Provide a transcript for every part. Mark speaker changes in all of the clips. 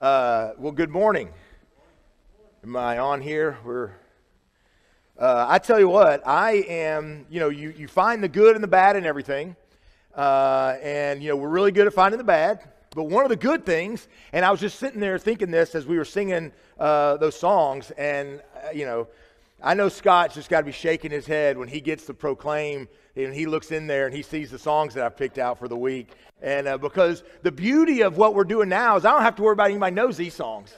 Speaker 1: Uh, well, good morning. Am I on here? We're. Uh, I tell you what, I am. You know, you you find the good and the bad in everything, uh, and you know we're really good at finding the bad. But one of the good things, and I was just sitting there thinking this as we were singing uh, those songs, and uh, you know, I know Scott's just got to be shaking his head when he gets to proclaim and he looks in there and he sees the songs that I've picked out for the week. And uh, because the beauty of what we're doing now is I don't have to worry about anybody knows these songs.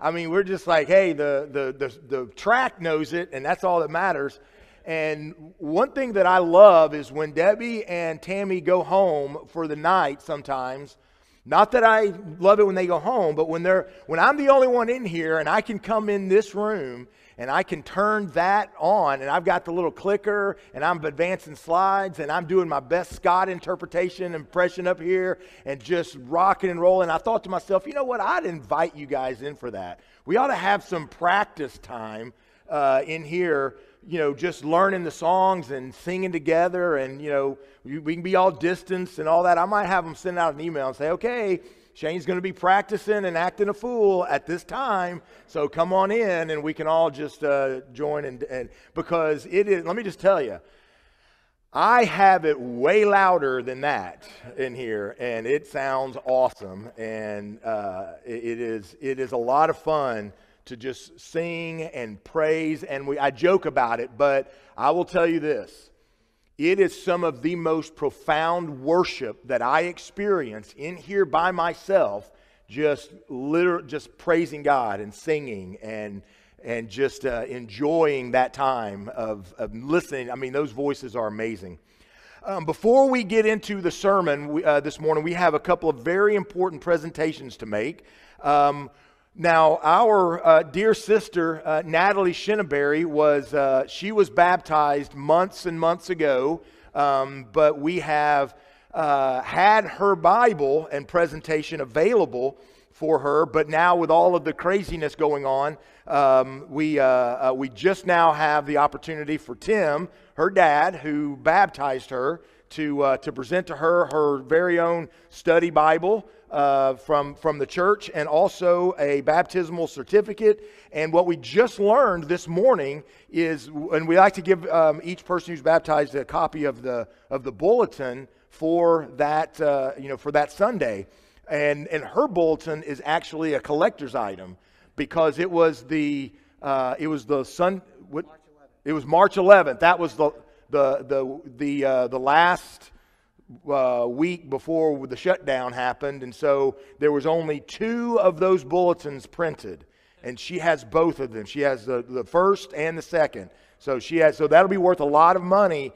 Speaker 1: I mean, we're just like, hey, the, the, the, the track knows it, and that's all that matters. And one thing that I love is when Debbie and Tammy go home for the night sometimes. Not that I love it when they go home, but when they're when I'm the only one in here and I can come in this room and I can turn that on, and I've got the little clicker, and I'm advancing slides, and I'm doing my best Scott interpretation impression up here, and just rocking and rolling. I thought to myself, you know what? I'd invite you guys in for that. We ought to have some practice time uh, in here, you know, just learning the songs and singing together, and, you know, we can be all distanced and all that. I might have them send out an email and say, okay, Shane's going to be practicing and acting a fool at this time. So come on in and we can all just uh, join. And, and because it is, let me just tell you, I have it way louder than that in here, and it sounds awesome. And uh, it, it is it is a lot of fun to just sing and praise. And we I joke about it, but I will tell you this: it is some of the most profound worship that I experience in here by myself, just literally just praising God and singing and and just uh, enjoying that time of, of listening. I mean, those voices are amazing. Um, before we get into the sermon we, uh, this morning, we have a couple of very important presentations to make. Um, now, our uh, dear sister, uh, Natalie Shinneberry, was, uh, she was baptized months and months ago, um, but we have uh, had her Bible and presentation available for her, but now with all of the craziness going on, um, we, uh, uh, we just now have the opportunity for Tim, her dad, who baptized her, to, to present to her her very own study Bible uh, from, from the church and also a baptismal certificate. And what we just learned this morning is, and we like to give um, each person who's baptized a copy of the, of the bulletin for that, uh, you know, for that Sunday. And, and her bulletin is actually a collector's item because it was the, uh, it was the sun, what, it was March 11th. That was the, the, the, the, uh, the last uh, week before the shutdown happened, and so there was only two of those bulletins printed, and she has both of them. She has the, the first and the second. So she has so that'll be worth a lot of money,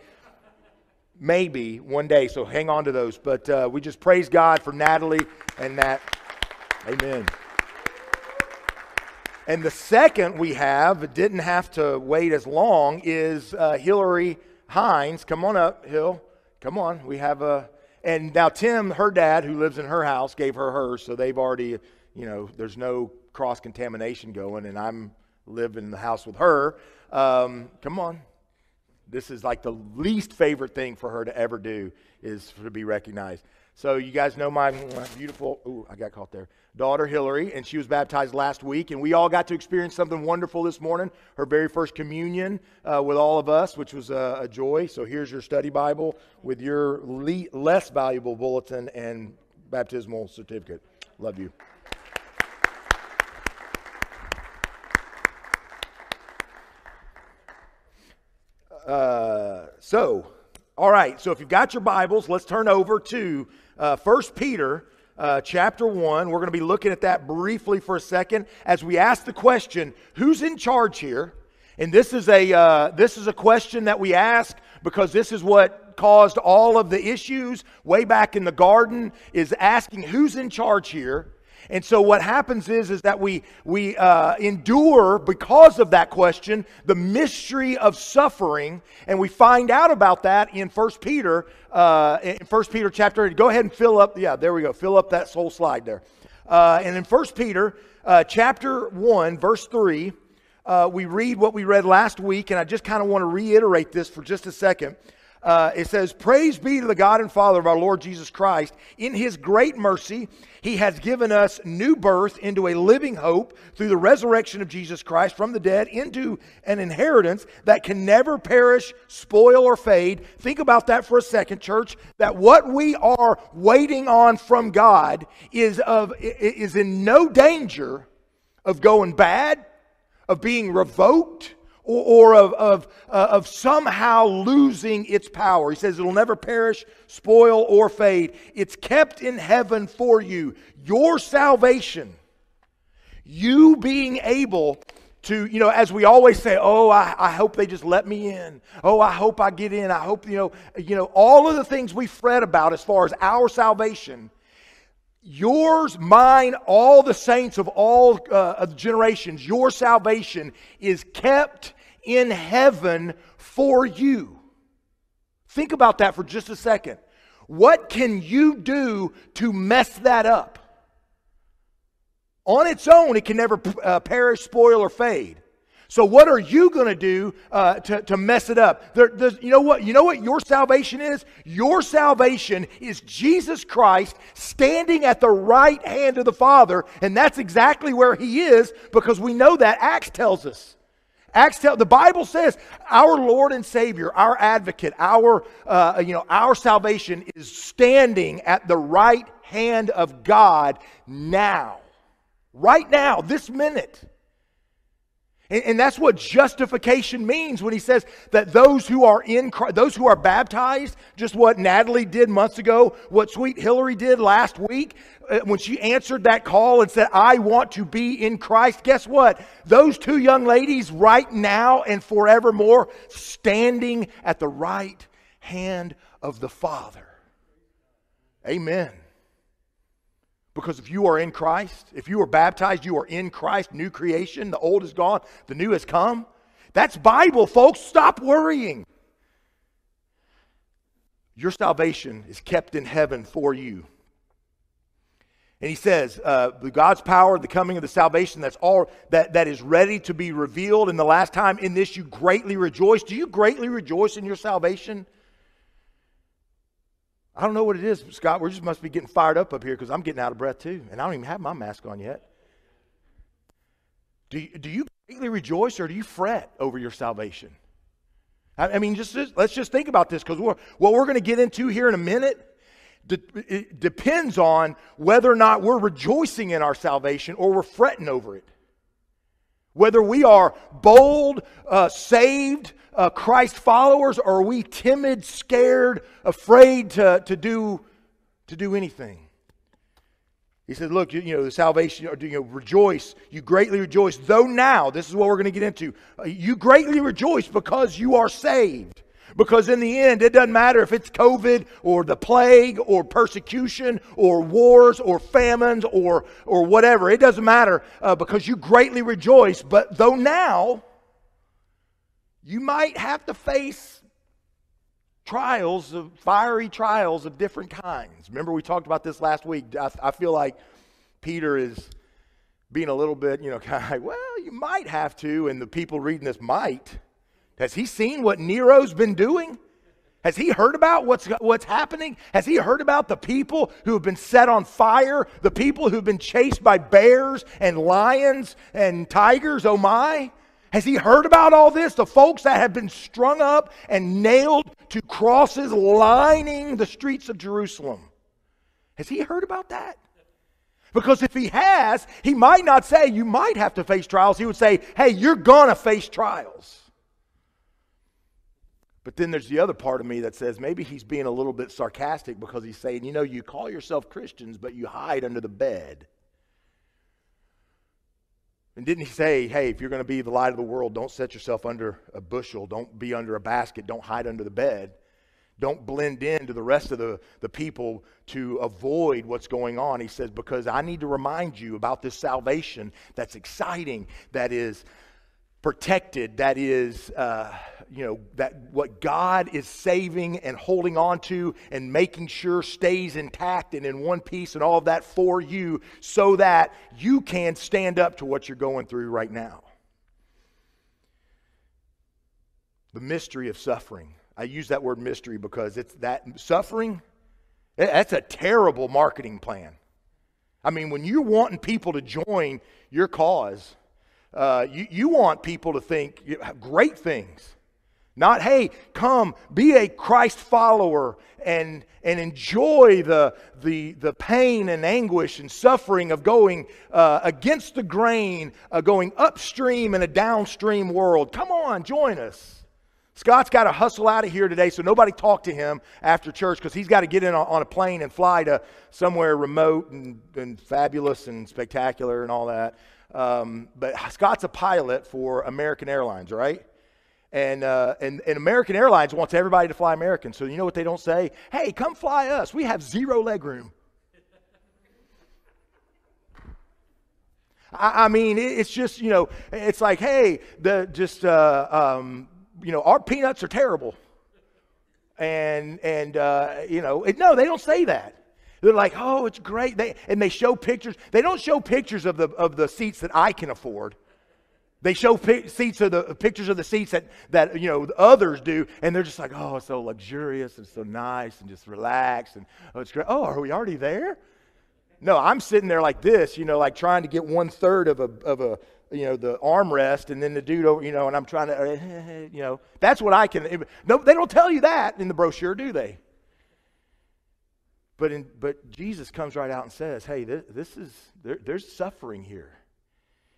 Speaker 1: maybe one day. So hang on to those. But uh, we just praise God for Natalie and that. Amen. And the second we have, didn't have to wait as long, is uh, Hillary Hines. Come on up, Hill. Come on, we have a. And now Tim, her dad, who lives in her house, gave her hers, so they've already, you know, there's no cross contamination going, and I'm living in the house with her. Um, come on, this is like the least favorite thing for her to ever do is to be recognized. So you guys know my, my beautiful, ooh, I got caught there, daughter Hillary, and she was baptized last week, and we all got to experience something wonderful this morning. Her very first communion uh, with all of us, which was a, a, joy. So here's your study Bible with your le- less valuable bulletin and baptismal certificate. Love you. Uh, so, all right. So if you've got your Bibles, let's turn over to uh, 1 Peter uh, chapter 1. We're going to be looking at that briefly for a second as we ask the question who's in charge here? And this is a, uh, this is a question that we ask because this is what caused all of the issues way back in the garden is asking who's in charge here and so what happens is, is that we, we uh, endure, because of that question, the mystery of suffering. And we find out about that in First Peter, uh, in 1 Peter chapter. Go ahead and fill up, yeah, there we go. Fill up that whole slide there. Uh, and in First Peter uh, chapter 1, verse 3, uh, we read what we read last week. And I just kind of want to reiterate this for just a second. Uh, it says, Praise be to the God and Father of our Lord Jesus Christ. In his great mercy, he has given us new birth into a living hope through the resurrection of Jesus Christ from the dead into an inheritance that can never perish, spoil, or fade. Think about that for a second, church. That what we are waiting on from God is, of, is in no danger of going bad, of being revoked or, or of, of, uh, of somehow losing its power. He says it'll never perish, spoil, or fade. It's kept in heaven for you. Your salvation, you being able to, you know, as we always say, oh, I, I hope they just let me in. Oh, I hope I get in. I hope, you know, you know, all of the things we fret about as far as our salvation yours, mine, all the saints of all uh, generations, your salvation is kept in heaven for you. Think about that for just a second. What can you do to mess that up? On its own, it can never uh, perish, spoil, or fade. So, what are you going to do uh, to, to mess it up? There, you know what? You know what your salvation is? Your salvation is Jesus Christ standing at the right hand of the Father, and that's exactly where He is because we know that Acts tells us. Acts tell the Bible says our Lord and Savior, our advocate, our uh, you know our salvation is standing at the right hand of God now, right now, this minute. And, and, that's what justification means when he says that those who are in Christ, those who are baptized, just what Natalie did months ago, what sweet Hillary did last week, uh, when she answered that call and said, I want to be in Christ, guess what? Those two young ladies, right now and forevermore, standing at the right hand of the Father. Amen. Because if you are in Christ, if you are baptized, you are in Christ, new creation, the old is gone, the new has come. That's Bible, folks. Stop worrying. Your salvation is kept in heaven for you. And he says, uh, God's power, the coming of the salvation that's all that, that is ready to be revealed in the last time. In this you greatly rejoice. Do you greatly rejoice in your salvation? I don't know what it is, Scott. We just must be getting fired up up here because I'm getting out of breath too, and I don't even have my mask on yet. Do you, do you greatly rejoice or do you fret over your salvation? I, I mean, just, just, let's just think about this because what we're going to get into here in a minute it depends on whether or not we're rejoicing in our salvation or we're fretting over it. Whether we are bold, uh, saved, uh, Christ followers, or are we timid, scared, afraid to, to, do, to do anything? He said, Look, you, you know, the salvation, or, you know, rejoice. You greatly rejoice. Though now, this is what we're going to get into. Uh, you greatly rejoice because you are saved. Because in the end, it doesn't matter if it's COVID or the plague or persecution or wars or famines or, or whatever. It doesn't matter uh, because you greatly rejoice. But though now, you might have to face trials of fiery trials of different kinds. Remember, we talked about this last week. I, I feel like Peter is being a little bit, you know, kind of like, well, you might have to, and the people reading this might. Has he seen what Nero's been doing? Has he heard about what's, what's happening? Has he heard about the people who have been set on fire? The people who've been chased by bears and lions and tigers? Oh my. Has he heard about all this? The folks that have been strung up and nailed to crosses lining the streets of Jerusalem. Has he heard about that? Because if he has, he might not say, You might have to face trials. He would say, Hey, you're going to face trials. But then there's the other part of me that says maybe he's being a little bit sarcastic because he's saying, You know, you call yourself Christians, but you hide under the bed. And didn't he say, hey, if you're going to be the light of the world, don't set yourself under a bushel, don't be under a basket, don't hide under the bed. Don't blend in to the rest of the, the people to avoid what's going on. He says, because I need to remind you about this salvation that's exciting, that is protected, that is, uh, you know, that what God is saving and holding on to and making sure stays intact and in one piece and all of that for you so that you can stand up to what you're going through right now. The mystery of suffering. I use that word mystery because it's that suffering, that's a terrible marketing plan. I mean, when you're wanting people to join your cause, uh, you, you want people to think great things. Not, hey, come, be a Christ follower and, and enjoy the, the, the pain and anguish and suffering of going uh, against the grain, uh, going upstream in a downstream world. Come on, join us. Scott's got to hustle out of here today, so nobody talk to him after church because he's got to get in on, a plane and fly to somewhere remote and, and fabulous and spectacular and all that. Um, but Scott's a pilot for American Airlines, right? And, uh, and, and American Airlines wants everybody to fly American. So you know what they don't say? Hey, come fly us. We have zero legroom. I, I mean, it's just, you know, it's like, hey, the, just, uh, um, you know, our peanuts are terrible. And, and uh, you know, it, no, they don't say that. They're like, oh, it's great. They, and they show pictures. They don't show pictures of the, of the seats that I can afford. They show seats of the pictures of the seats that, that you know others do, and they're just like, oh, it's so luxurious and so nice and just relaxed and oh, it's great. Oh, are we already there? No, I'm sitting there like this, you know, like trying to get one third of a of a you know the armrest, and then the dude over, you know, and I'm trying to, you know, that's what I can. No, they don't tell you that in the brochure, do they? But in, but Jesus comes right out and says, hey, this, this is there, there's suffering here.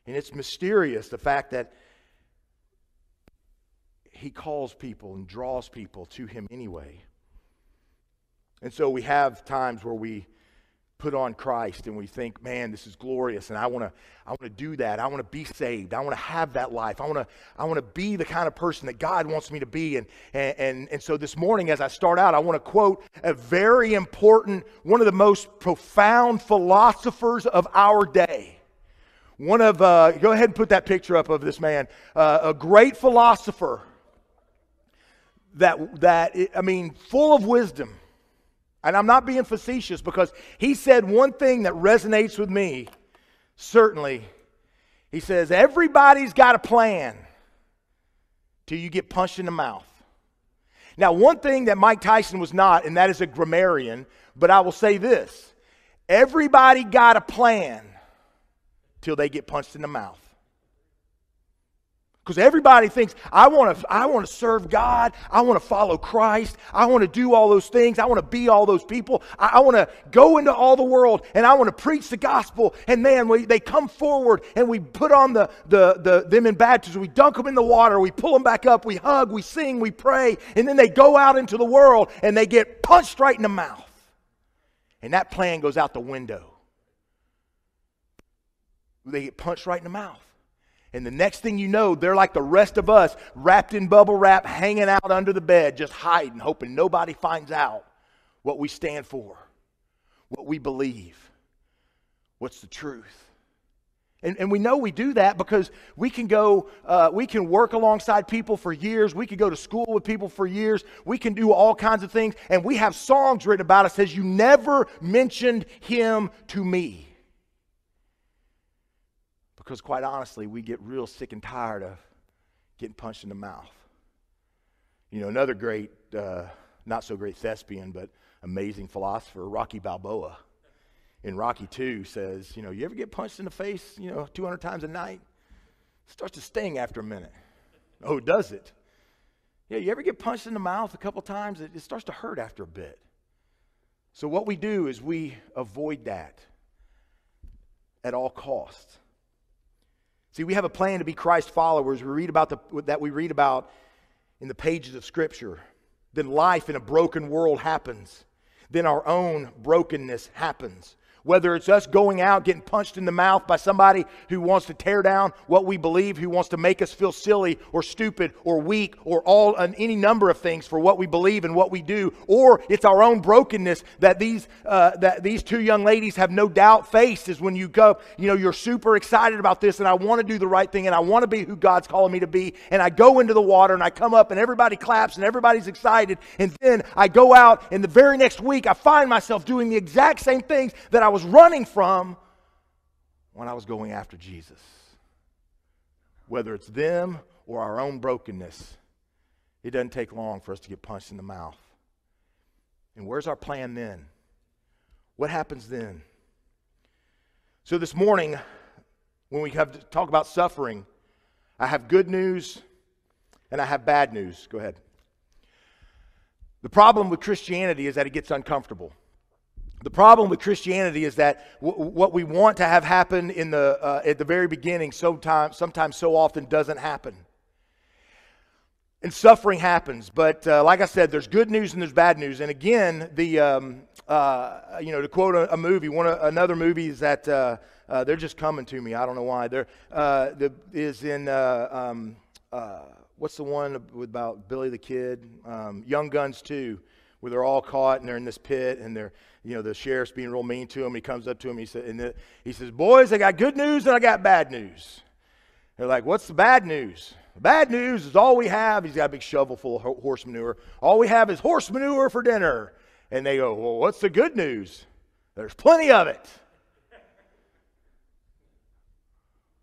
Speaker 1: And it's mysterious the fact that he calls people and draws people to him anyway. And so we have times where we put on Christ and we think, man, this is glorious and I want to I want to do that. I want to be saved. I want to have that life. I want to I want to be the kind of person that God wants me to be and and and, and so this morning as I start out, I want to quote a very important one of the most profound philosophers of our day. One of, uh, go ahead and put that picture up of this man, uh, a great philosopher that, that, I mean, full of wisdom. And I'm not being facetious because he said one thing that resonates with me, certainly. He says, Everybody's got a plan till you get punched in the mouth. Now, one thing that Mike Tyson was not, and that is a grammarian, but I will say this everybody got a plan till they get punched in the mouth. Because everybody thinks, I want to I want to serve God. I want to follow Christ. I want to do all those things. I want to be all those people. I, I want to go into all the world and I want to preach the gospel. And man, we, they come forward and we put on the, the, the, them in baptism. We dunk them in the water. We pull them back up. We hug. We sing. We pray. And then they go out into the world and they get punched right in the mouth. And that plan goes out the window they get punched right in the mouth. And the next thing you know, they're like the rest of us, wrapped in bubble wrap, hanging out under the bed, just hiding, hoping nobody finds out what we stand for, what we believe, what's the truth. And, and we know we do that because we can go, uh, we can work alongside people for years. We can go to school with people for years. We can do all kinds of things. And we have songs written about us says, You never mentioned him to me. Because quite honestly, we get real sick and tired of getting punched in the mouth. You know, another great, uh, not so great thespian, but amazing philosopher, Rocky Balboa, in Rocky 2 says, you know, you ever get punched in the face, you know, 200 times a night? It starts to sting after a minute. Oh, does it? Yeah, you ever get punched in the mouth a couple times? It, it starts to hurt after a bit. So, what we do is we avoid that at all costs. See, we have a plan to be Christ followers. We read about the, that we read about in the pages of Scripture. Then life in a broken world happens. Then our own brokenness happens. Whether it's us going out, getting punched in the mouth by somebody who wants to tear down what we believe, who wants to make us feel silly or stupid or weak or all any number of things for what we believe and what we do, or it's our own brokenness that these uh, that these two young ladies have no doubt faced. Is when you go, you know, you're super excited about this, and I want to do the right thing, and I want to be who God's calling me to be, and I go into the water, and I come up, and everybody claps, and everybody's excited, and then I go out, and the very next week I find myself doing the exact same things that I was was running from when I was going after Jesus. Whether it's them or our own brokenness, it doesn't take long for us to get punched in the mouth. And where's our plan then? What happens then? So this morning, when we have to talk about suffering, I have good news and I have bad news. Go ahead. The problem with Christianity is that it gets uncomfortable. The problem with Christianity is that w- what we want to have happen in the, uh, at the very beginning sometimes, sometimes so often doesn't happen. And suffering happens. But uh, like I said, there's good news and there's bad news. And again, the, um, uh, you know, to quote a, a movie, one another movie is that uh, uh, they're just coming to me. I don't know why. They're, uh, the, is in, um, what's the one about Billy the Kid? Um, Young Guns 2 where they're all caught and they're in this pit and they're, you know, the sheriff's being real mean to him. He comes up to him. He, said, and the, he says, Boys, I got good news and I got bad news. They're like, What's the bad news? The bad news is all we have, he's got a big shovel full of horse manure. All we have is horse manure for dinner. And they go, Well, what's the good news? There's plenty of it.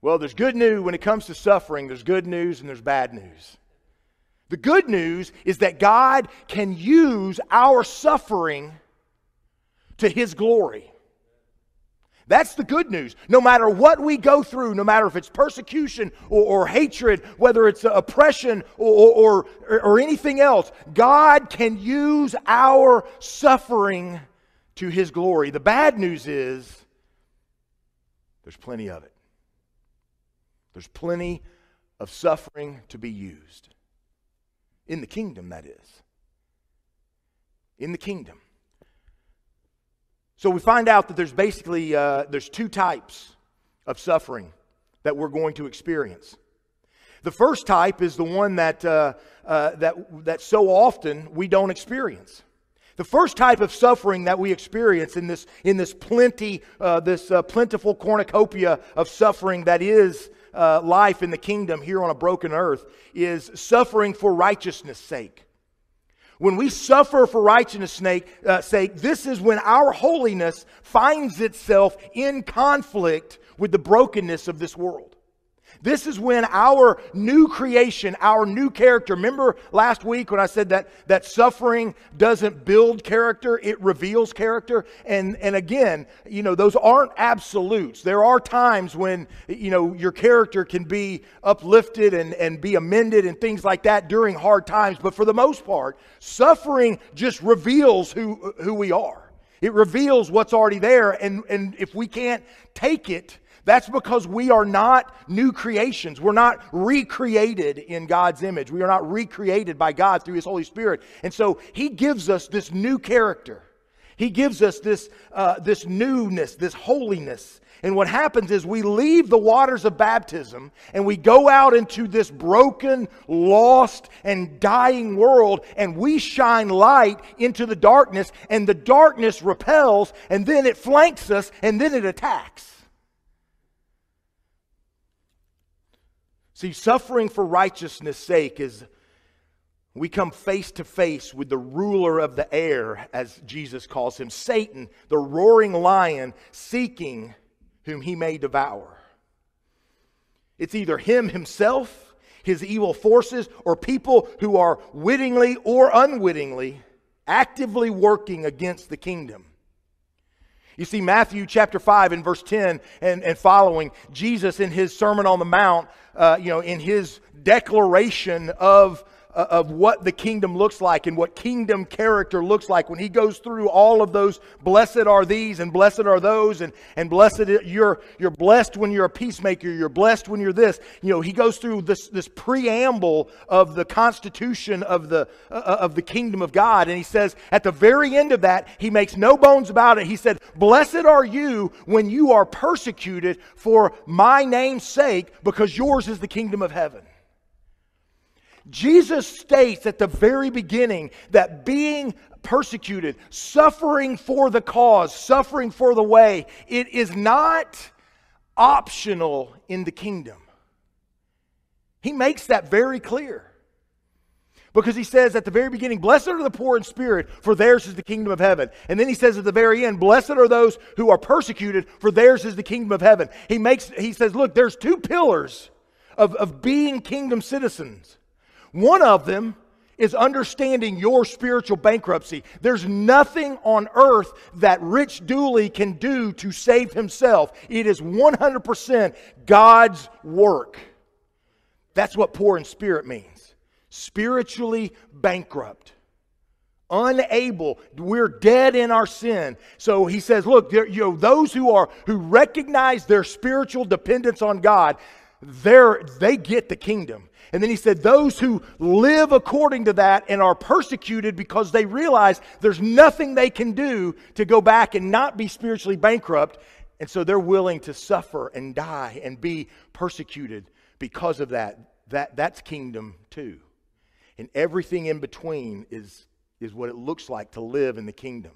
Speaker 1: Well, there's good news when it comes to suffering, there's good news and there's bad news. The good news is that God can use our suffering to His glory. That's the good news. No matter what we go through, no matter if it's persecution or, or hatred, whether it's oppression or, or, or anything else, God can use our suffering to His glory. The bad news is there's plenty of it. There's plenty of suffering to be used. In the kingdom, that is. In the kingdom. So we find out that there's basically uh, there's two types of suffering that we're going to experience. The first type is the one that, uh, uh, that, that so often we don't experience. The first type of suffering that we experience in this, in this plenty, uh, this uh, plentiful cornucopia of suffering that is uh, life in the kingdom here on a broken earth is suffering for righteousness' sake. When we suffer for righteousness' uh, sake, this is when our holiness finds itself in conflict with the brokenness of this world. This is when our new creation, our new character. Remember last week when I said that, that suffering doesn't build character, it reveals character? And, and again, you know, those aren't absolutes. There are times when, you know, your character can be uplifted and, and be amended and things like that during hard times. But for the most part, suffering just reveals who, who we are. It reveals what's already there. And, and if we can't take it, that's because we are not new creations. We're not recreated in God's image. We are not recreated by God through His Holy Spirit. And so He gives us this new character. He gives us this, uh, this newness, this holiness. And what happens is we leave the waters of baptism and we go out into this broken, lost, and dying world and we shine light into the darkness and the darkness repels and then it flanks us and then it attacks. See, suffering for righteousness' sake is we come face to face with the ruler of the air, as Jesus calls him, Satan, the roaring lion, seeking whom he may devour. It's either him himself, his evil forces, or people who are wittingly or unwittingly actively working against the kingdom. You see, Matthew chapter 5 and verse 10 and, and following, Jesus in his Sermon on the Mount, uh, you know, in his declaration of of what the kingdom looks like and what kingdom character looks like when he goes through all of those blessed are these and blessed are those and, and blessed you're you're blessed when you're a peacemaker. You're blessed when you're this. You know he goes through this this preamble of the constitution of the uh, uh, of the kingdom of god. And he says at the very end of that he makes no bones about it. He said blessed are you when you are persecuted for my name's sake because yours is the kingdom of heaven Jesus states at the very beginning that being persecuted, suffering for the cause, suffering for the way, it is not optional in the kingdom. He makes that very clear. Because he says at the very beginning, Blessed are the poor in spirit, for theirs is the kingdom of heaven. And then he says at the very end, Blessed are those who are persecuted, for theirs is the kingdom of heaven. He makes he says, Look, there's two pillars of, of being kingdom citizens. One of them is understanding your spiritual bankruptcy. There's nothing on earth that Rich Dooley can do to save himself. It is 100% God's work. That's what poor in spirit means. Spiritually bankrupt. Unable, we're dead in our sin. So he says, look, you know, those who are who recognize their spiritual dependence on God, they're, they get the kingdom. And then he said, Those who live according to that and are persecuted because they realize there's nothing they can do to go back and not be spiritually bankrupt. And so they're willing to suffer and die and be persecuted because of that. that that's kingdom too. And everything in between is, is what it looks like to live in the kingdom.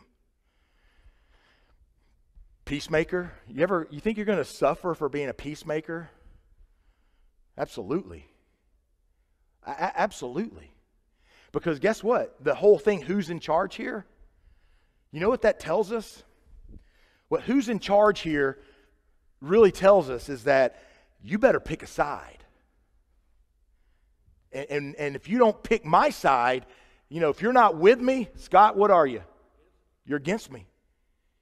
Speaker 1: Peacemaker, you ever you think you're going to suffer for being a peacemaker? Absolutely. A- absolutely. Because guess what? The whole thing, who's in charge here? You know what that tells us? What who's in charge here really tells us is that you better pick a side. And, and, and if you don't pick my side, you know, if you're not with me, Scott, what are you? You're against me.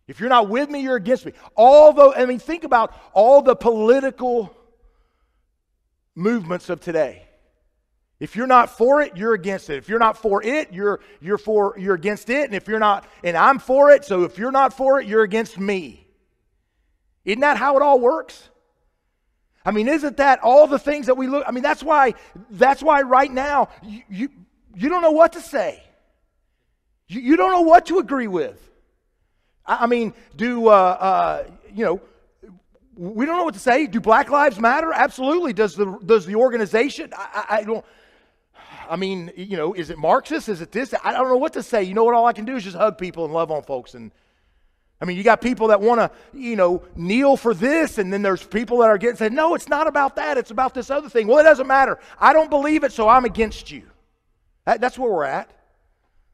Speaker 1: If you're not with me, you're against me. Although, I mean, think about all the political movements of today. If you're not for it, you're against it. If you're not for it, you're you're for you're against it. And if you're not, and I'm for it, so if you're not for it, you're against me. Isn't that how it all works? I mean, isn't that all the things that we look? I mean, that's why that's why right now you you, you don't know what to say. You, you don't know what to agree with. I, I mean, do uh, uh, you know? We don't know what to say. Do Black Lives Matter? Absolutely. Does the does the organization? I, I don't. I mean, you know, is it Marxist? Is it this? I don't know what to say. You know what? All I can do is just hug people and love on folks. And I mean, you got people that want to, you know, kneel for this, and then there's people that are getting said, no, it's not about that. It's about this other thing. Well, it doesn't matter. I don't believe it, so I'm against you. That, that's where we're at.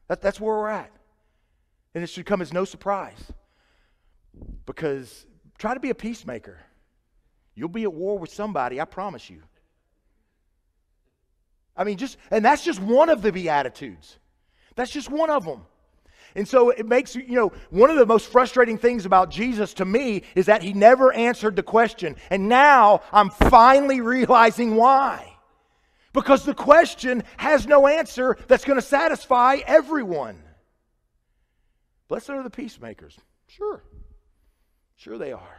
Speaker 1: That, that's where we're at. And it should come as no surprise. Because try to be a peacemaker. You'll be at war with somebody, I promise you. I mean, just, and that's just one of the Beatitudes. That's just one of them. And so it makes, you know, one of the most frustrating things about Jesus to me is that he never answered the question. And now I'm finally realizing why. Because the question has no answer that's going to satisfy everyone. Blessed are the peacemakers. Sure. Sure they are.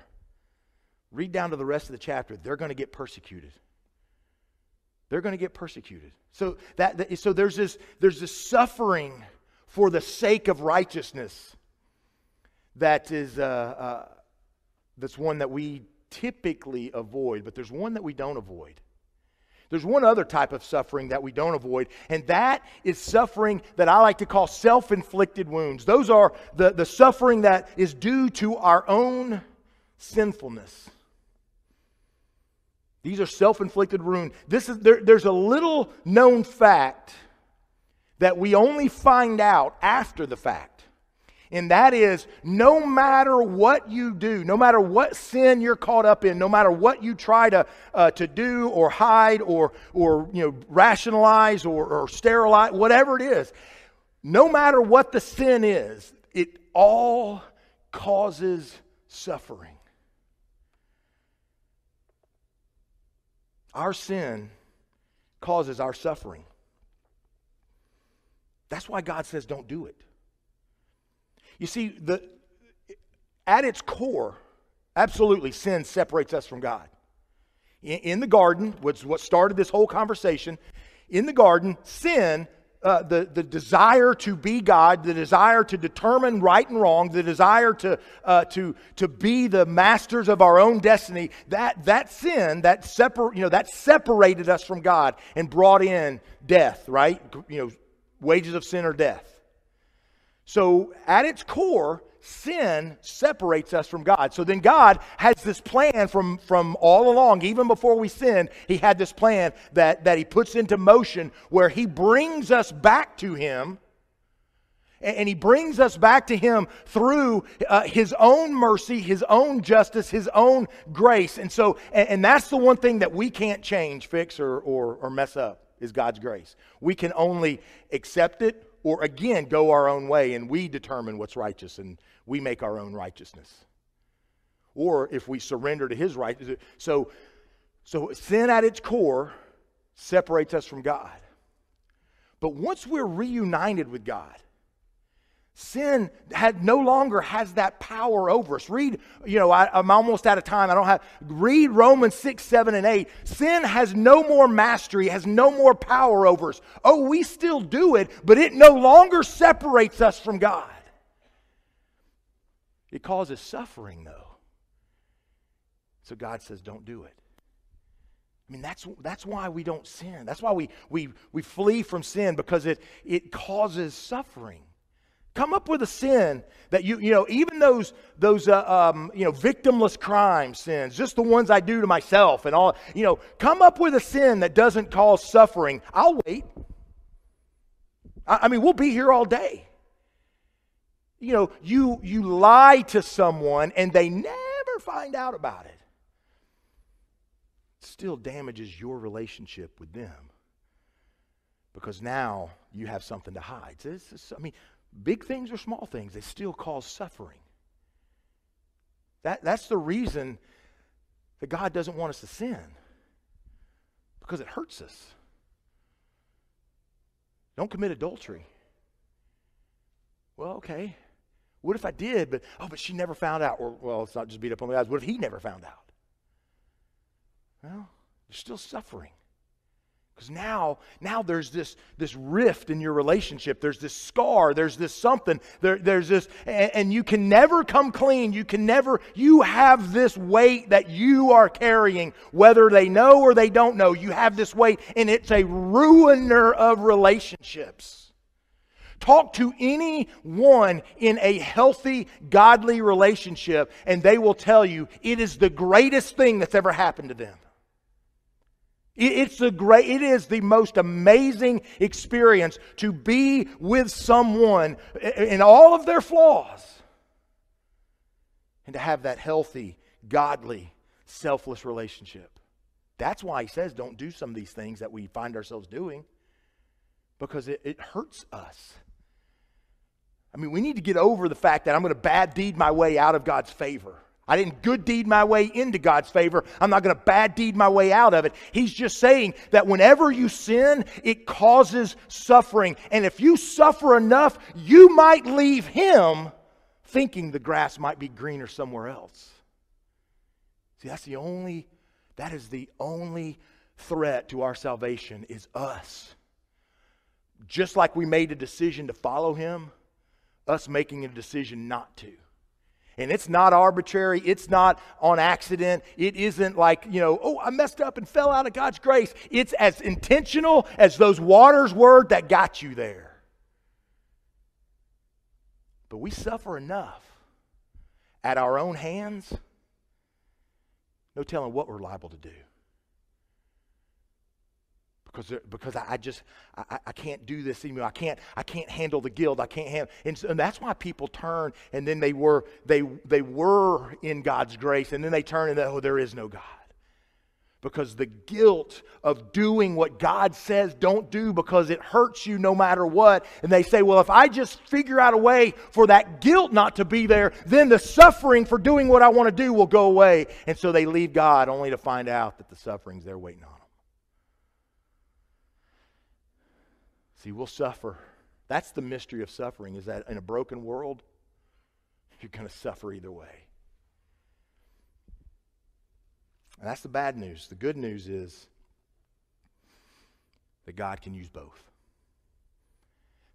Speaker 1: Read down to the rest of the chapter. They're going to get persecuted. They're going to get persecuted. So, that, that, so there's, this, there's this suffering for the sake of righteousness that is uh, uh, that's one that we typically avoid, but there's one that we don't avoid. There's one other type of suffering that we don't avoid, and that is suffering that I like to call self inflicted wounds. Those are the, the suffering that is due to our own sinfulness. These are self inflicted wounds. This is, there, there's a little known fact that we only find out after the fact. And that is no matter what you do, no matter what sin you're caught up in, no matter what you try to, uh, to do or hide or, or you know, rationalize or, or sterilize, whatever it is, no matter what the sin is, it all causes suffering. Our sin causes our suffering. That's why God says don't do it. You see, the, at its core, absolutely, sin separates us from God. In, in the garden, which what started this whole conversation, in the garden, sin uh, the, the desire to be God, the desire to determine right and wrong, the desire to, uh, to, to be the masters of our own destiny, that, that sin, that, separ- you know, that separated us from God and brought in death, right? You know, wages of sin or death. So at its core, sin separates us from God. So then God has this plan from, from all along, even before we sin, He had this plan that, that He puts into motion where He brings us back to Him. And, He brings us back to Him through uh, His own mercy, His own justice, His own grace. And so, and, and that's the one thing that we can't change, fix, or, or, or mess up. is God's grace. We can only accept it or again go our own way and we determine what's righteous and we make our own righteousness. Or if we surrender to his righteousness. So, so sin at its core separates us from God. But once we're reunited with God, sin had no longer has that power over us. Read you know I, am almost out of time. I don't have read romans 6 7 and 8 sin has no more mastery has no more power over us. Oh we still do it but it no longer separates us from god. It causes suffering though. So god says don't do it. I mean, that's, that's why we don't sin. That's why we, we, we flee from sin because it, it causes suffering. Come up with a sin that you, you know, even those, those uh, um, you know, victimless crime sins, just the ones I do to myself and all, you know, come up with a sin that doesn't cause suffering. I'll wait. I, I mean, we'll be here all day. You know, you, you lie to someone and they never find out about it. it still damages your relationship with them because now you have something to hide. I mean, big things or small things, they still cause suffering. That, that's the reason that God doesn't want us to sin, because it hurts us. Don't commit adultery. Well, okay. What if I did, but oh, but she never found out? Or well, it's not just beat up on the eyes. What if he never found out? Well, there's still suffering. Because now, now there's this, this rift in your relationship. There's this scar. There's this something. There, there's this, and, and you can never come clean. You can never, you have this weight that you are carrying, whether they know or they don't know. You have this weight, and it's a ruiner of relationships. Talk to anyone in a healthy, godly relationship, and they will tell you it is the greatest thing that's ever happened to them. It's a great, it is the most amazing experience to be with someone in all of their flaws and to have that healthy, godly, selfless relationship. That's why he says don't do some of these things that we find ourselves doing because it, it hurts us. I mean, we need to get over the fact that I'm going to bad deed my way out of God's favor. I didn't good deed my way into God's favor. I'm not going to bad deed my way out of it. He's just saying that whenever you sin, it causes suffering. And if you suffer enough, you might leave Him thinking the grass might be greener somewhere else. See, that's the only, that is the only threat to our salvation is us. Just like we made a decision to follow Him, us making a decision not to. And it's not arbitrary. It's not on accident. It isn't like, you know, oh, I messed up and fell out of God's grace. It's as intentional as those waters were that got you there. But we suffer enough at our own hands, no telling what we're liable to do because, because I, just I, I can't do this anymore. I can't I can't handle the guilt. I can't handle and, so, and that's why people turn and then they were they they were in God's grace and then they turn and they, oh there is no God. Because the guilt of doing what God says don't do because it hurts you no matter what. And they say, well, if I just figure out a way for that guilt not to be there, then the suffering for doing what I want to do will go away. And so they leave God only to find out that the suffering's there waiting on. See, we'll suffer. That's the mystery of suffering, is that in a broken world, you're going to suffer either way. And that's the bad news. The good news is that God can use both.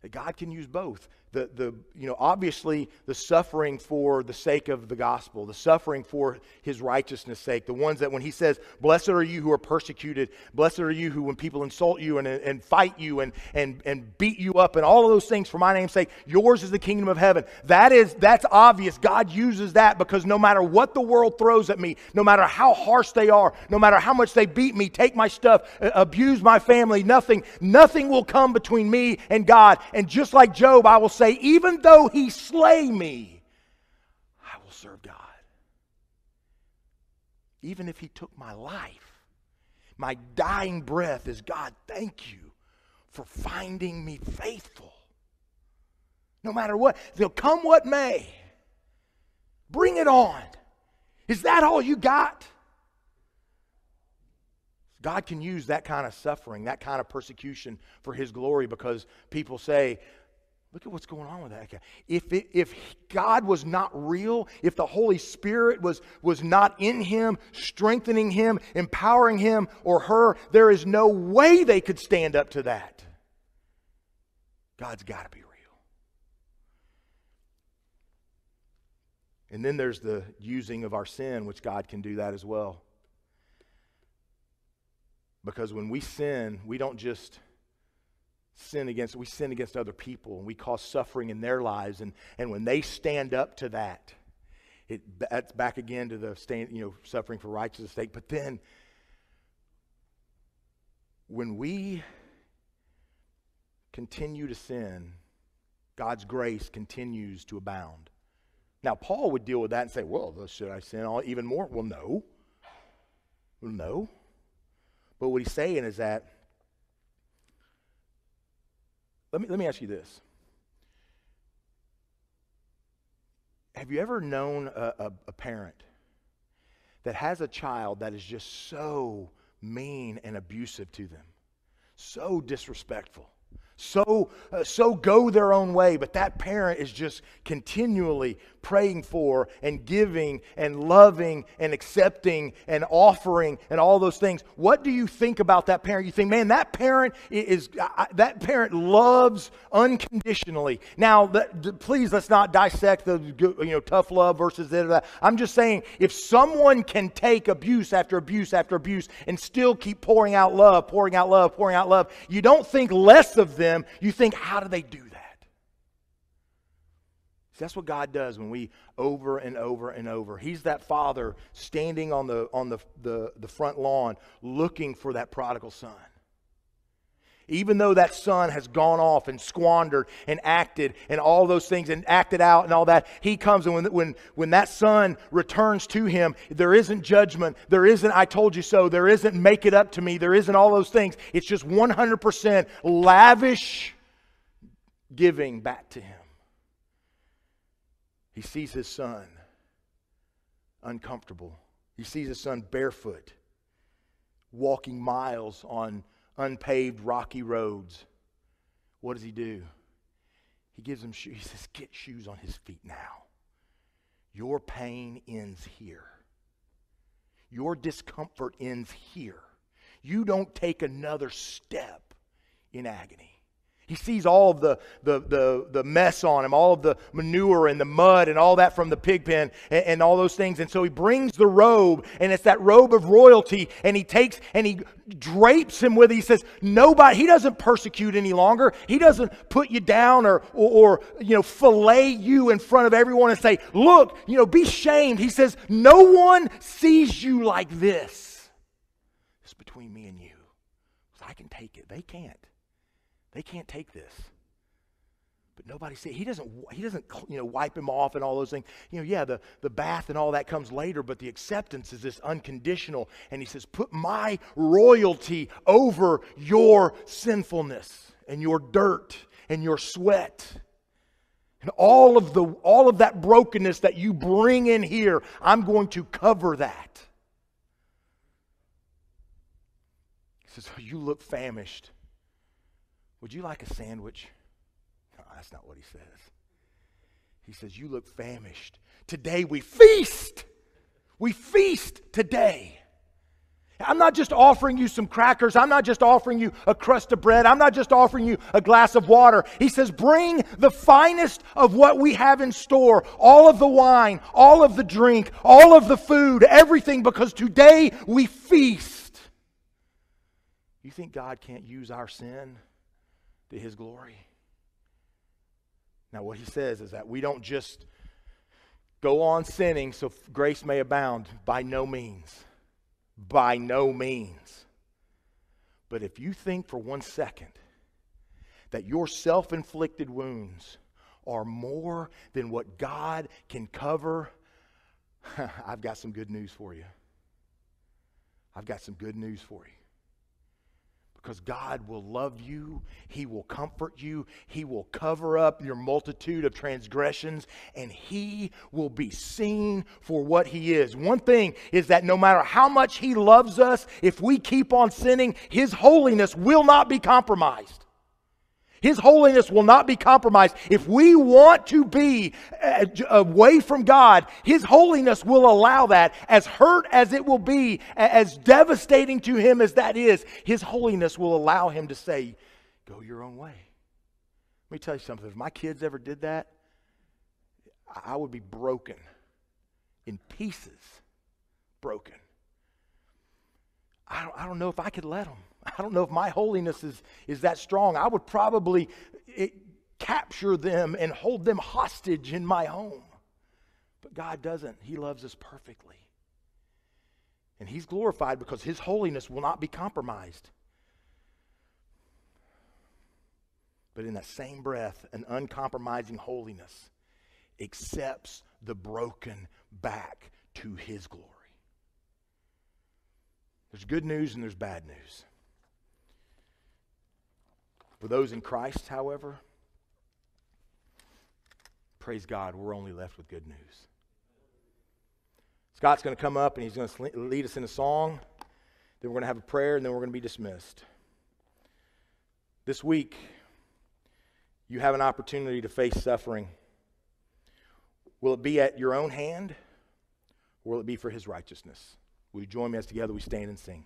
Speaker 1: That God can use both the, the, you know, obviously the suffering for the sake of the gospel, the suffering for his righteousness' sake, the ones that when he says, Blessed are you who are persecuted, blessed are you who, when people insult you and, and fight you and, and, and beat you up and all of those things for my name's sake, yours is the kingdom of heaven. That is, that's obvious. God uses that because no matter what the world throws at me, no matter how harsh they are, no matter how much they beat me, take my stuff, abuse my family, nothing, nothing will come between me and God. And just like Job, I will say, Even though he slay me, I will serve God. Even if he took my life, my dying breath is God, thank you for finding me faithful. No matter what, they'll come what may. Bring it on. Is that all you got? God can use that kind of suffering, that kind of persecution for His glory because people say, Look at what's going on with that guy. If, it, if God was not real, if the Holy Spirit was, was not in him, strengthening him, empowering him or her, there is no way they could stand up to that. God's got to be real. And then there's the using of our sin, which God can do that as well. Because when we sin, we don't just sin against we sin against other people and we cause suffering in their lives. And, and when they stand up to that it that's back again to the stand, you know suffering for righteousness sake. But then when we continue to sin god's grace continues to abound. Now paul would deal with that and say well should i sin even more? Well no. Well no. But what he's saying is that let me, let me ask you this. Have you ever known a, a, a parent that has a child that is just so mean and abusive to them, so disrespectful? so, uh, so go their own way, but that parent is just continually praying for and giving and loving and accepting and offering and all those things. What do you think about that parent? You think, man, that parent is, uh, that parent loves unconditionally. Now, please let's not dissect the you know tough love versus that. I'm just saying, if someone can take abuse after abuse after abuse and still keep pouring out love, pouring out love, pouring out love, you don't think less of them you think, how do they do that's what God does when we over and over and over. He's that father standing on the, on the, the, the front lawn looking for that prodigal son. Even though that son has gone off and squandered and acted and all those things and acted out and all that, he comes and when, when, when that son returns to him, there isn't judgment. There isn't, I told you so. There isn't, make it up to me. There isn't all those things. It's just 100% lavish giving back to him. He sees his son uncomfortable. He sees his son barefoot, walking miles on unpaved, rocky roads. What does he do? He gives him shoes. He says, Get shoes on his feet now. Your pain ends here. Your discomfort ends here. You don't take another step in agony. He sees all of the, the, the, the, mess on him, all of the manure and the mud and all that from the pig pen and, and, all those things. And so he brings the robe, and it's that robe of royalty, and he takes and he drapes him with it. He says, Nobody, he doesn't persecute any longer. He doesn't put you down or, or, or you know, fillet you in front of everyone and say, Look, you know, be shamed. He says, No one sees you like this. It's between me and you. I can take it. They can't. They can't take this. But nobody see he doesn't he doesn't you know wipe him off and all those things. You know, yeah, the, the bath and all that comes later, but the acceptance is this unconditional. And he says, Put my royalty over your sinfulness and your dirt and your sweat. And all of the all of that brokenness that you bring in here, I'm going to cover that. He says, You look famished. Would you like a sandwich? No, that's not what he says. He says, You look famished. Today we feast. We feast today. I'm not just offering you some crackers. I'm not just offering you a crust of bread. I'm not just offering you a glass of water. He says, Bring the finest of what we have in store all of the wine, all of the drink, all of the food, everything, because today we feast. You think God can't use our sin? To his glory. Now, what he says is that we don't just go on sinning so grace may abound. By no means. By no means. But if you think for one second that your self inflicted wounds are more than what God can cover, I've got some good news for you. I've got some good news for you. Because God will love you, He will comfort you, He will cover up your multitude of transgressions, and He will be seen for what He is. One thing is that no matter how much He loves us, if we keep on sinning, His holiness will not be compromised. His holiness will not be compromised. If we want to be uh, away from God, His holiness will allow that. As hurt as it will be, as devastating to Him as that is, His holiness will allow Him to say, Go your own way. Let me tell you something. If my kids ever did that, I would be broken in pieces. Broken. I don't, I don't know if I could let them. I don't know if my holiness is, is that strong. I would probably it, capture them and hold them hostage in my home. But God doesn't. He loves us perfectly. And He's glorified because His holiness will not be compromised. But in that same breath, an uncompromising holiness accepts the broken back to His glory. There's good news and there's bad news. For those in Christ, however, praise God, we're only left with good news. Scott's going to come up and he's going to lead us in a song. Then we're going to have a prayer and then we're going to be dismissed. This week, you have an opportunity to face suffering. Will it be at your own hand or will it be for his righteousness? Will you join me as together we stand and sing?